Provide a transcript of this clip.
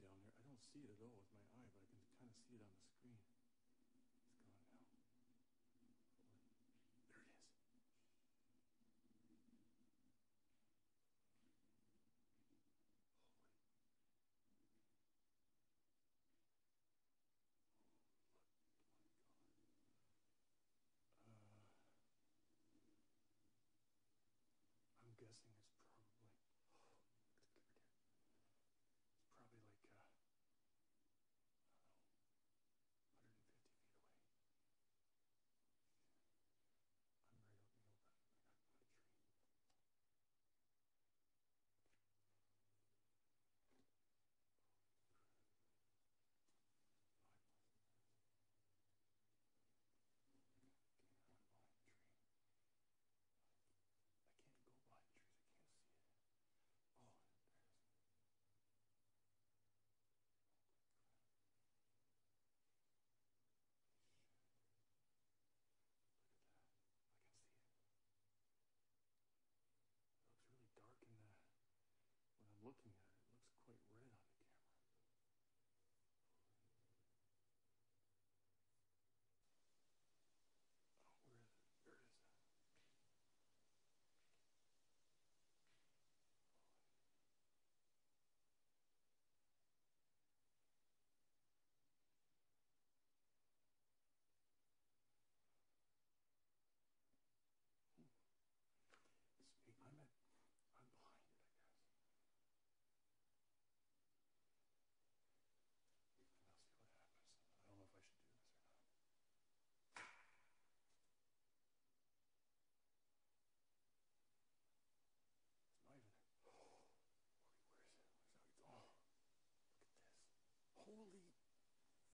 down there. I don't see it at all with my eye, but I can kind of see it on the screen. looking